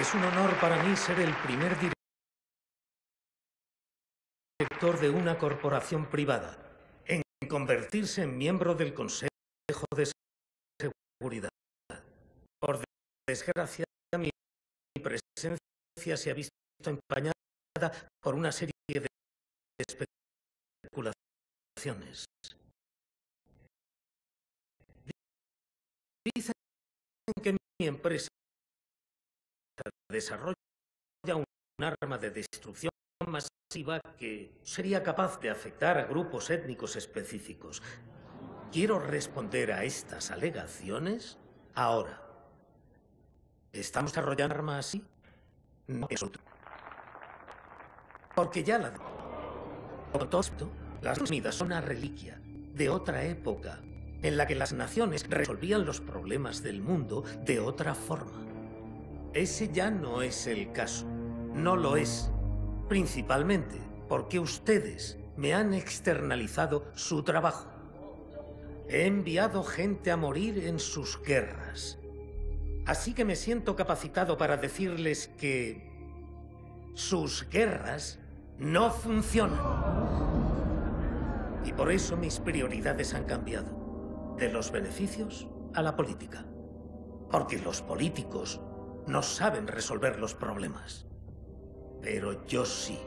Es un honor para mí ser el primer director de una corporación privada en convertirse en miembro del Consejo de Seguridad. Por desgracia, mi presencia se ha visto empañada por una serie de especulaciones. Dicen que mi empresa desarrolla un arma de destrucción masiva que sería capaz de afectar a grupos étnicos específicos. Quiero responder a estas alegaciones ahora. ¿Estamos desarrollando arma así? No es otro. Porque ya la... Por todo esto, las Unidas son una reliquia de otra época en la que las naciones resolvían los problemas del mundo de otra forma. Ese ya no es el caso. No lo es. Principalmente porque ustedes me han externalizado su trabajo. He enviado gente a morir en sus guerras. Así que me siento capacitado para decirles que sus guerras no funcionan. Y por eso mis prioridades han cambiado. De los beneficios a la política. Porque los políticos no saben resolver los problemas. Pero yo sí.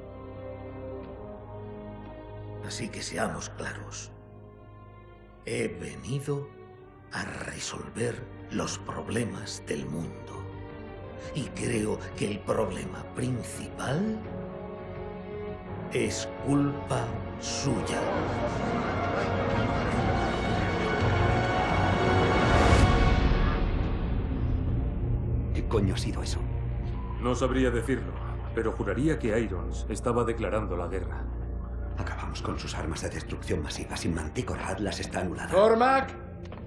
Así que seamos claros. He venido a resolver los problemas del mundo. Y creo que el problema principal es culpa suya. Coño ha sido eso? No sabría decirlo, pero juraría que Irons estaba declarando la guerra. Acabamos con sus armas de destrucción masiva. Sin Mantícora Atlas está anulada. Cormac,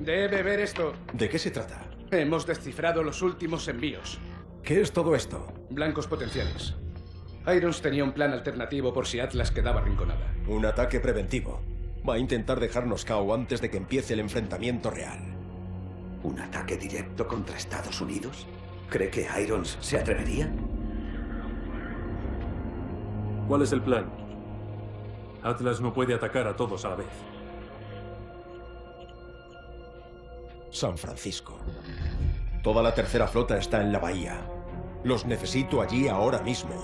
debe ver esto. ¿De qué se trata? Hemos descifrado los últimos envíos. ¿Qué es todo esto? Blancos potenciales. Irons tenía un plan alternativo por si Atlas quedaba rinconada. Un ataque preventivo. Va a intentar dejarnos cao antes de que empiece el enfrentamiento real. ¿Un ataque directo contra Estados Unidos? ¿Cree que Irons se atrevería? ¿Cuál es el plan? Atlas no puede atacar a todos a la vez. San Francisco. Toda la tercera flota está en la bahía. Los necesito allí ahora mismo.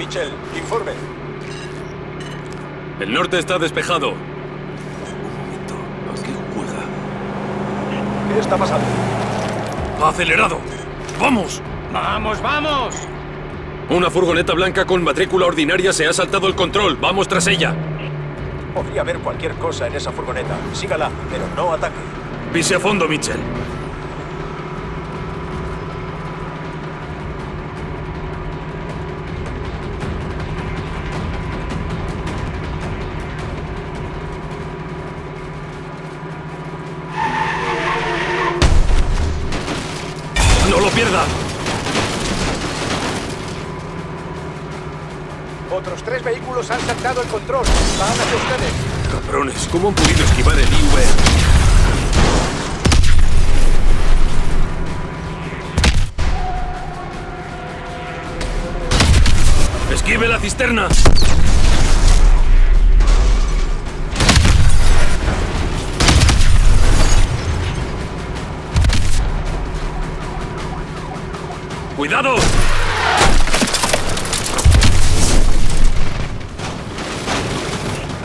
Mitchell, informe. El norte está despejado. ¿A qué ocurra? ¿Qué está pasando? ¡Ha acelerado! ¡Vamos! ¡Vamos, vamos! Una furgoneta blanca con matrícula ordinaria se ha saltado el control. ¡Vamos tras ella! Podría haber cualquier cosa en esa furgoneta. Sígala, pero no ataque. Pise a fondo, Mitchell. Han saltado el control. Van hacia ustedes. Cabrones, ¿cómo han podido esquivar el IUR? ¡Esquive la cisterna! ¡Cuidado!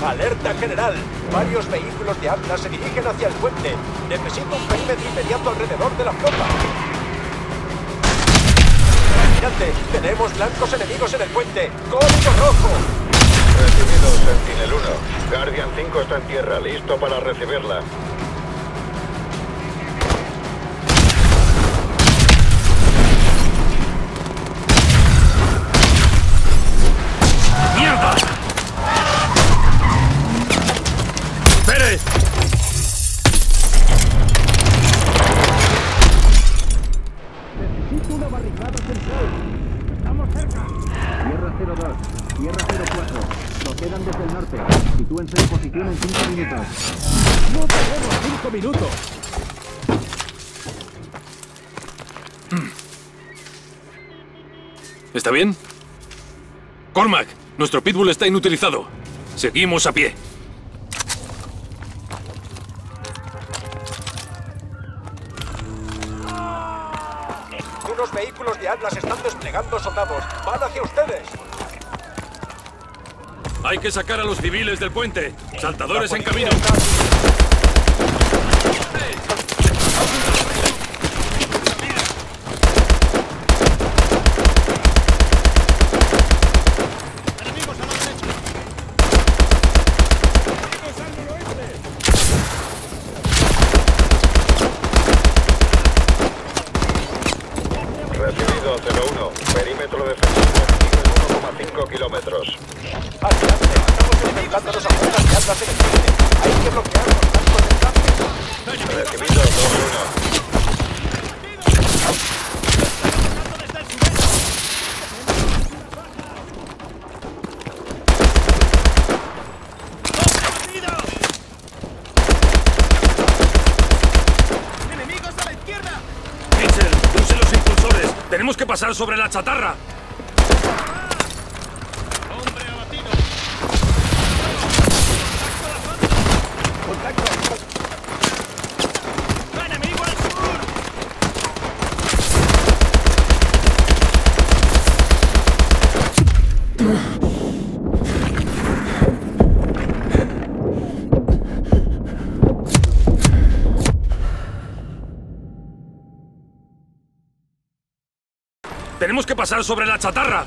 Alerta general. Varios vehículos de Atlas se dirigen hacia el puente. Necesito un perímetro inmediato alrededor de la flota. Almirante, tenemos blancos enemigos en el puente. ¡Código rojo! Recibido, Sentinel 1. Guardian 5 está en tierra, listo para recibirla. 04. Procedan desde el norte. Sitúense en posición en 5 minutos. ¡No tenemos cinco minutos! ¿Está bien? Cormac, nuestro pitbull está inutilizado. Seguimos a pie. Hay que sacar a los civiles del puente. Saltadores en camino. Enfrentándonos a fuerzas de Atlas en el frente. Hay que bloquear los flancos del campo. Recibido 2-1. Mitchell, use los impulsores. Tenemos que pasar sobre la chatarra. Tenemos que pasar sobre la chatarra.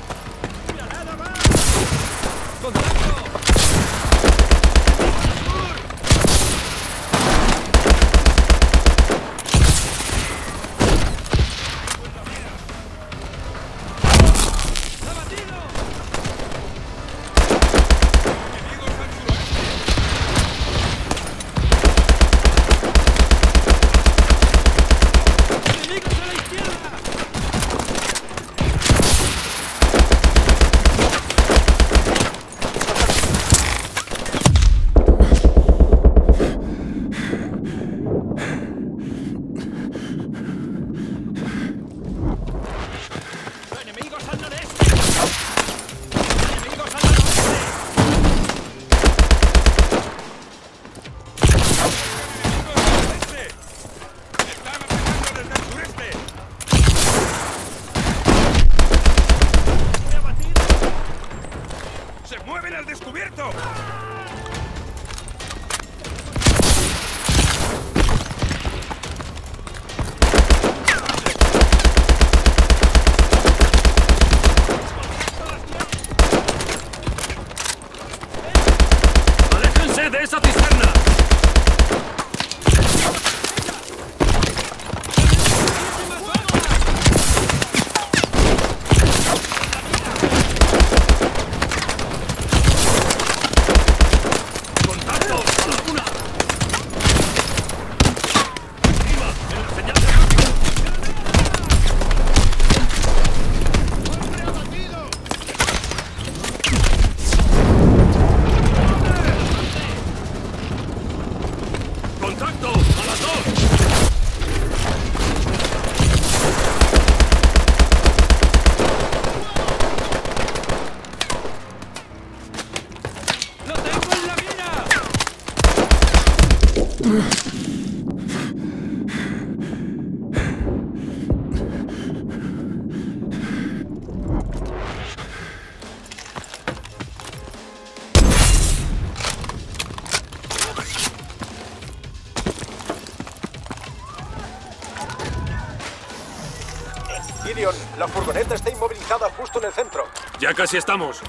La furgoneta está inmovilizada justo en el centro. Ya casi estamos.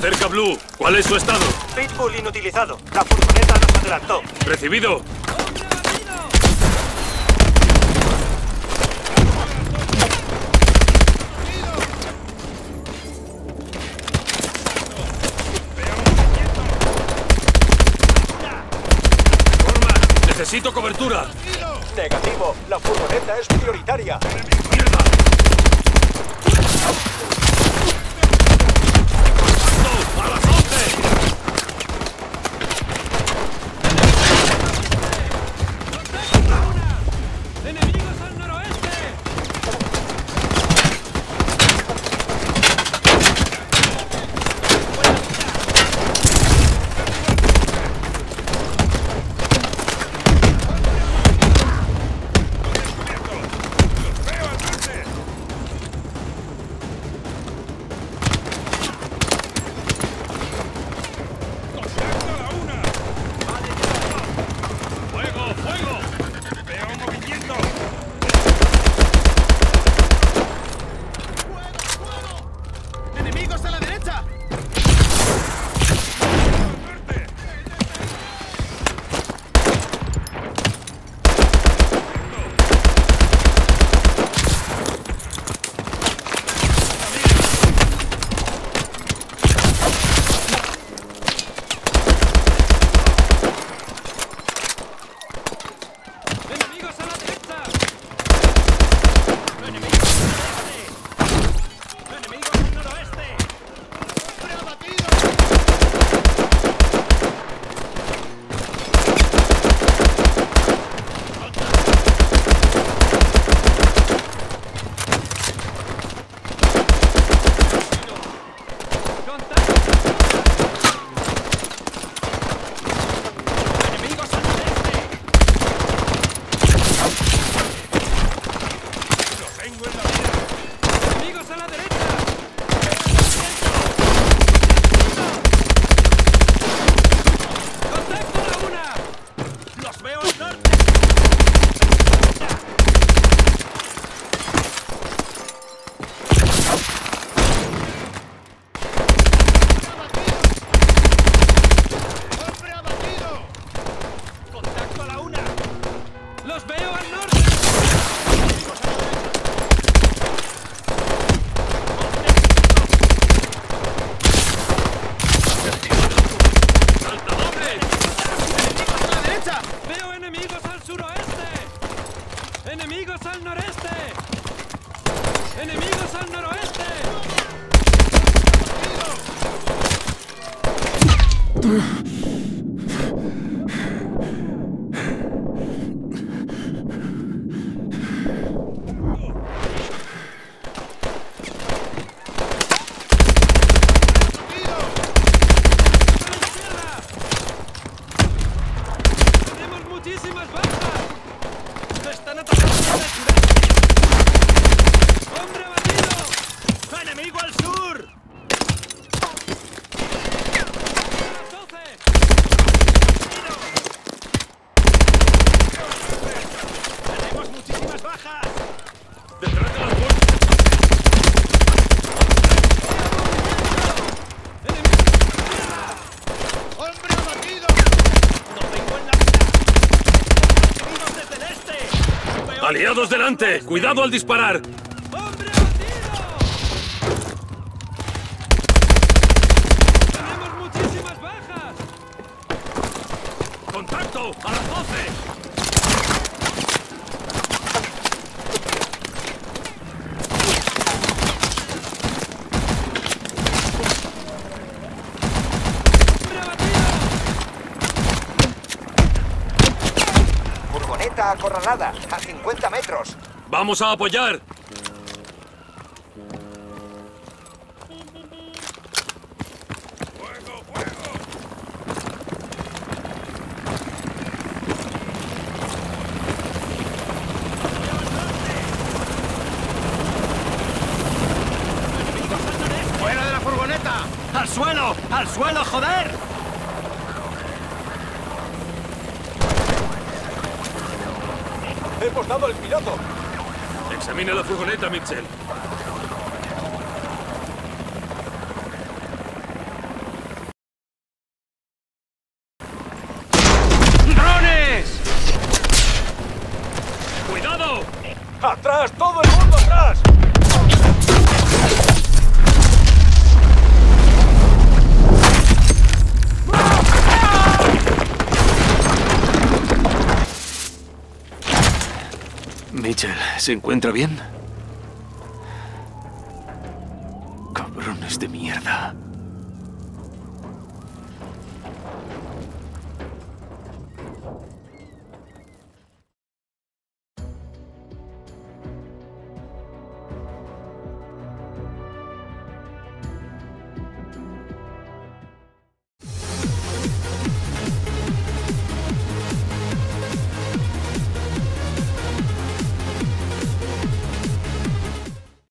acerca Blue. ¿Cuál es su estado? Pitbull inutilizado. La furgoneta nos adelantó. Recibido. Necesito cobertura. Negativo, la furgoneta es prioritaria. ¡Enemigos al noreste! ¡Enemigos al noroeste! ¡Enemigos! ¡Aliados delante! ¡Cuidado al disparar! ¡Tenemos muchísimas bajas! ¡Contacto! ¡A las 12! acorralada, a 50 metros. ¡Vamos a apoyar! Camina la furgoneta, Mitchell. ¿Se encuentra bien? Cabrones de mierda.